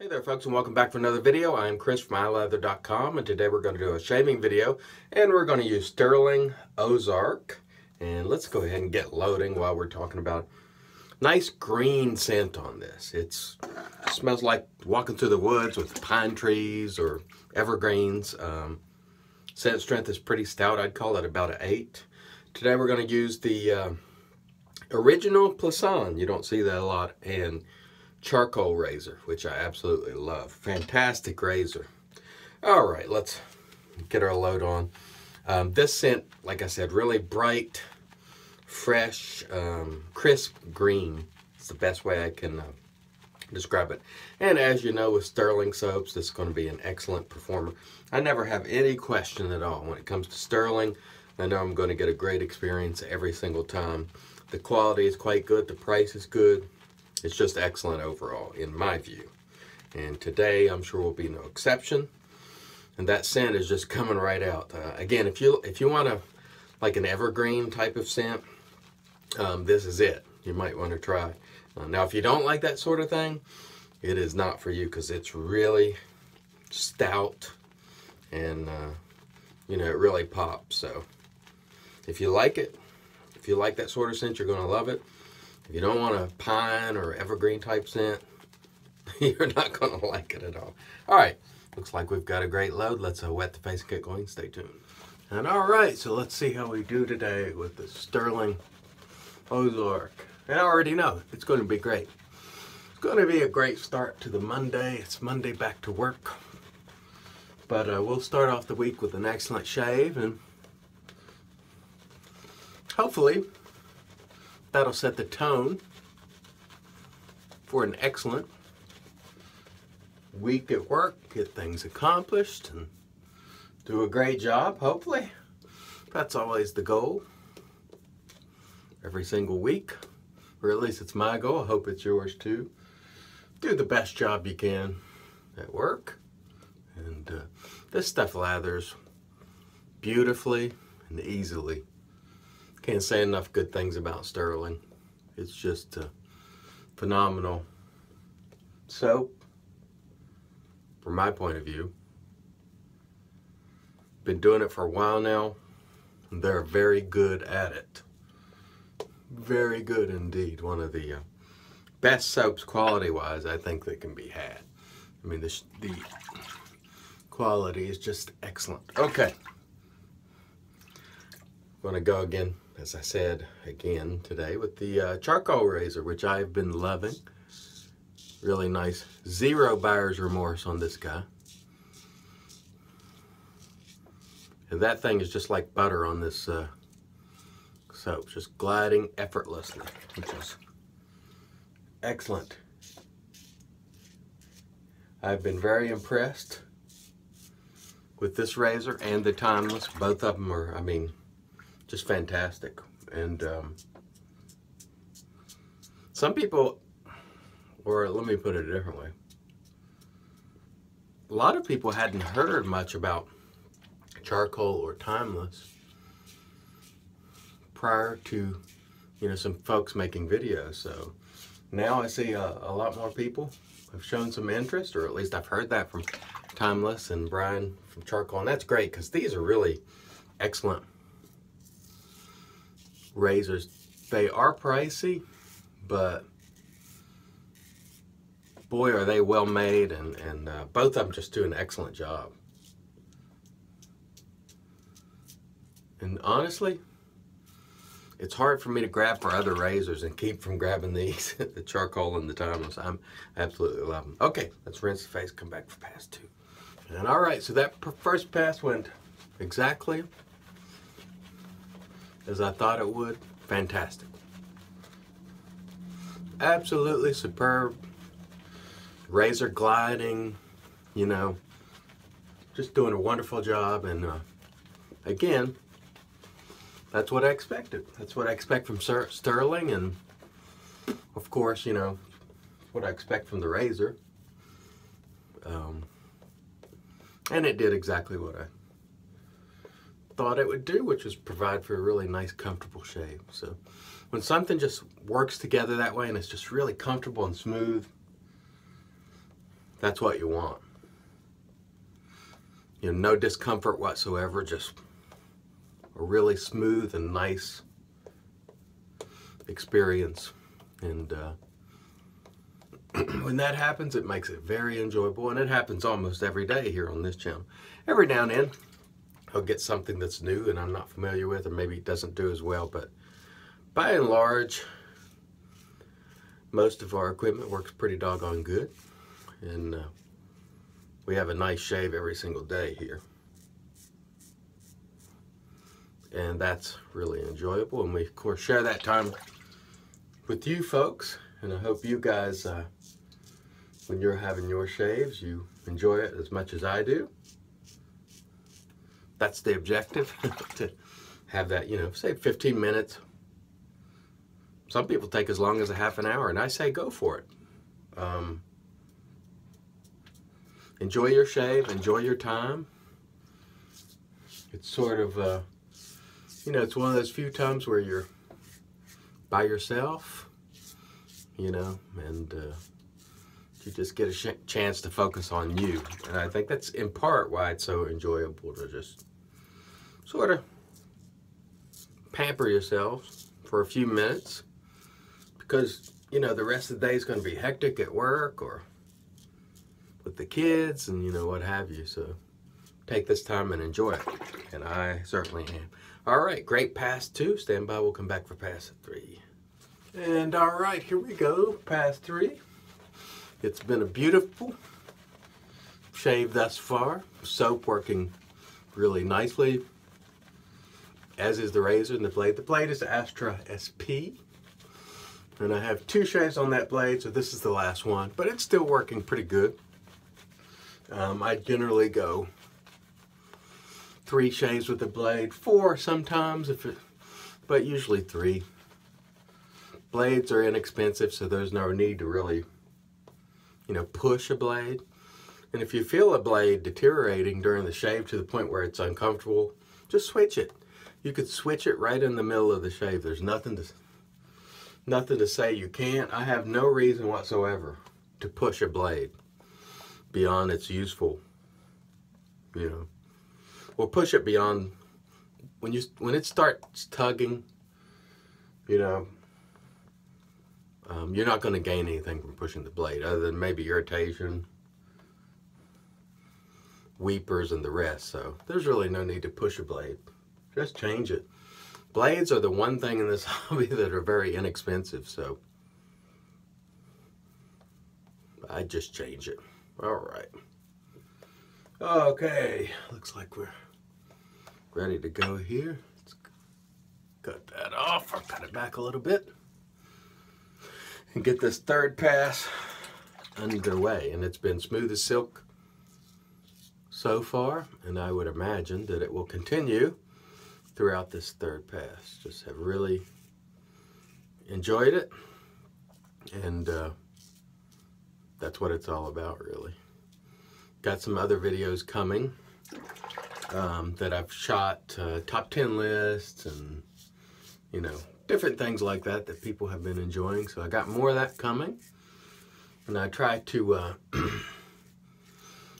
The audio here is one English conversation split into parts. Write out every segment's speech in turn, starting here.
Hey there folks and welcome back for another video. I'm Chris from iLather.com and today we're going to do a shaving video and we're going to use Stirling Ozark and let's go ahead and get loading while we're talking about nice green scent on this. It's, it smells like walking through the woods with pine trees or evergreens. Um, scent strength is pretty stout. I'd call it about an 8. Today we're going to use the uh, original Plisson. You don't see that a lot and charcoal razor, which I absolutely love. Fantastic razor. All right, let's get our load on. Um, this scent, like I said, really bright, fresh, um, crisp green. It's the best way I can uh, describe it. And as you know with Stirling soaps, this is going to be an excellent performer. I never have any question at all when it comes to Stirling. I know I'm going to get a great experience every single time. The quality is quite good. The price is good. It's just excellent overall, in my view. And today, I'm sure will be no exception. And that scent is just coming right out. Uh, again, if you if you want to, like an evergreen type of scent, um, this is it. You might want to try. Uh, now, if you don't like that sort of thing, it is not for you because it's really stout and, uh, you know, it really pops. So if you like it, if you like that sort of scent, you're going to love it. If you don't want a pine or evergreen type scent, you're not going to like it at all. All right, looks like we've got a great load. Let's uh, wet the face and get going. Stay tuned. And all right, so let's see how we do today with the Stirling Ozark. And I already know it's going to be great. It's going to be a great start to the Monday. It's Monday back to work. But uh, we'll start off the week with an excellent shave and hopefully that'll set the tone for an excellent week at work, get things accomplished, and do a great job, hopefully. That's always the goal. Every single week, or at least it's my goal. I hope it's yours too. Do the best job you can at work. And uh, this stuff lathers beautifully and easily. Can't say enough good things about Stirling. It's just a phenomenal soap, from my point of view. Been doing it for a while now. And they're very good at it. Very good indeed. One of the uh, best soaps quality-wise I think that can be had. I mean, the, the quality is just excellent. Okay. going to go again as I said again today, with the uh, charcoal razor, which I've been loving. Really nice. Zero buyer's remorse on this guy. And that thing is just like butter on this uh, soap, just gliding effortlessly, which is excellent. I've been very impressed with this razor and the Timeless. Both of them are, I mean, just fantastic. And um, some people, or let me put it a different way, a lot of people hadn't heard much about charcoal or timeless prior to, you know, some folks making videos. So now I see a, a lot more people have shown some interest, or at least I've heard that from Timeless and Brian from Charcoal, and that's great because these are really excellent razors. They are pricey, but boy, are they well made, and, and uh, both of them just do an excellent job. And honestly, it's hard for me to grab for other razors and keep from grabbing these, the charcoal and the timeless. I'm absolutely love them. Okay, let's rinse the face, come back for pass two. And all right, so that first pass went exactly as I thought it would. Fantastic. Absolutely superb. Razor gliding, you know, just doing a wonderful job. And uh, again, that's what I expected. That's what I expect from Sir Stirling. And of course, you know, what I expect from the razor. Um, and it did exactly what I thought it would do, which was provide for a really nice, comfortable shave. So when something just works together that way and it's just really comfortable and smooth, That's what you want. You know, no discomfort whatsoever, just a really smooth and nice experience. And uh, when that happens, it makes it very enjoyable, and it happens almost every day here on this channel. Every now and then, I'll get something that's new and I'm not familiar with, or maybe it doesn't do as well, but by and large, most of our equipment works pretty doggone good. And uh, we have a nice shave every single day here. And that's really enjoyable. And we, of course, share that time with you folks. And I hope you guys, uh, when you're having your shaves, you enjoy it as much as I do. That's the objective, to have that, you know, say 15 minutes, some people take as long as a half an hour, and I say go for it. Um, enjoy your shave, enjoy your time. It's sort of, uh, you know, it's one of those few times where you're by yourself, you know, and uh, you just get a chance to focus on you. And I think that's in part why it's so enjoyable to just sort of pamper yourself for a few minutes because you know the rest of the day is going to be hectic at work or with the kids and you know what have you so take this time and enjoy it and i certainly am. All right great pass two. Stand by we'll come back for pass three. And all right here we go pass three. It's been a beautiful shave thus far. Soap working really nicely as is the razor and the blade the blade is the astra sp and I have two shaves on that blade, so this is the last one, but it's still working pretty good. Um, I generally go three shaves with the blade, four sometimes, if it, but usually three. Blades are inexpensive, so there's no need to really, you know, push a blade. And if you feel a blade deteriorating during the shave to the point where it's uncomfortable, just switch it. You could switch it right in the middle of the shave. There's nothing to nothing to say you can't. I have no reason whatsoever to push a blade beyond its useful, you know, or push it beyond when you when it starts tugging, you know, um, you're not going to gain anything from pushing the blade other than maybe irritation, weepers, and the rest. So there's really no need to push a blade. Just change it. Blades are the one thing in this hobby that are very inexpensive, so I just change it. All right. Okay, looks like we're ready to go here. Let's cut that off or cut it back a little bit and get this third pass underway. And it's been smooth as silk so far, and I would imagine that it will continue throughout this third pass. Just have really enjoyed it. And uh, that's what it's all about, really. Got some other videos coming um, that I've shot, uh, top 10 lists and, you know, different things like that that people have been enjoying. So I got more of that coming. And I try to uh,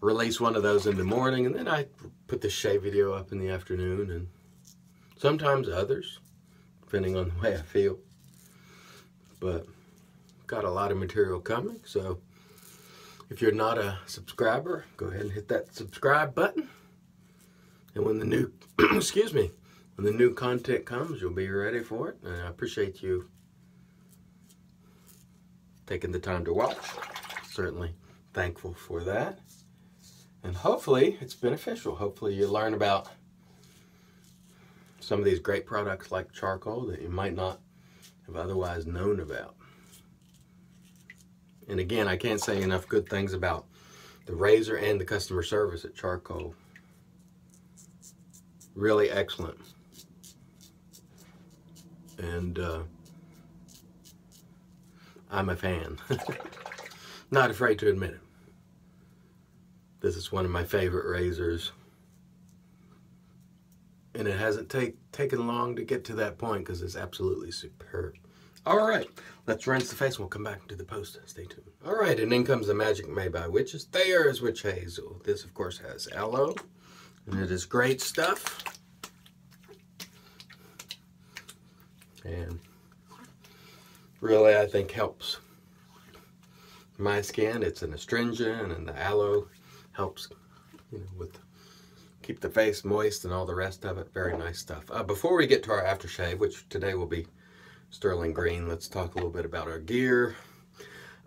release one of those in the morning and then I put the shave video up in the afternoon and Sometimes others, depending on the way I feel. But got a lot of material coming, so if you're not a subscriber, go ahead and hit that subscribe button. And when the new, excuse me, when the new content comes, you'll be ready for it. And I appreciate you taking the time to watch. Certainly thankful for that. And hopefully it's beneficial. Hopefully you learn about some of these great products like charcoal that you might not have otherwise known about. And again, I can't say enough good things about the razor and the customer service at Charcoal. Really excellent. And uh, I'm a fan. Not afraid to admit it. This is one of my favorite razors and it hasn't take, taken long to get to that point because it's absolutely superb. All right, let's rinse the face and we'll come back to the post. Stay tuned. All right, and in comes the Magic Made by Witches. There's Witch Hazel. This, of course, has aloe, and it is great stuff. And really, I think helps my skin. It's an astringent, and the aloe helps, you know, with keep the face moist and all the rest of it. Very nice stuff. Uh, before we get to our aftershave, which today will be Stirling Green, let's talk a little bit about our gear.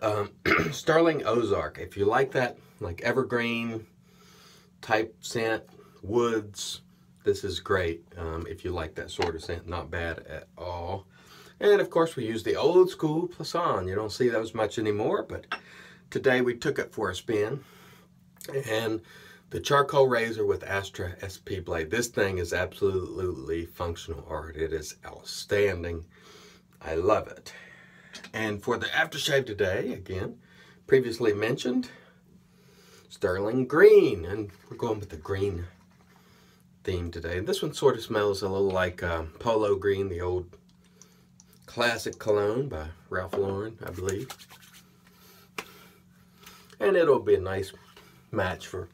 Um, Stirling Ozark, if you like that, like evergreen type scent, woods, this is great. Um, if you like that sort of scent, not bad at all. And of course we use the old school Plisson. You don't see those much anymore, but today we took it for a spin. And the charcoal razor with Astra SP blade. This thing is absolutely functional art. It is outstanding. I love it. And for the aftershave today, again, previously mentioned, Stirling Green. And we're going with the green theme today. This one sort of smells a little like um, Polo Green, the old classic cologne by Ralph Lauren, I believe. And it'll be a nice match for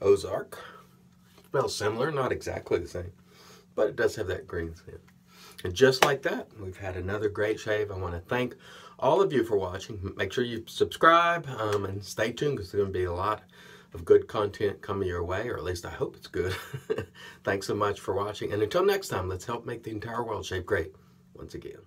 Ozark. Smells similar, not exactly the same, but it does have that green scent. And just like that, we've had another great shave. I want to thank all of you for watching. Make sure you subscribe um, and stay tuned because there's going to be a lot of good content coming your way, or at least I hope it's good. Thanks so much for watching. And until next time, let's help make the entire world shave great once again.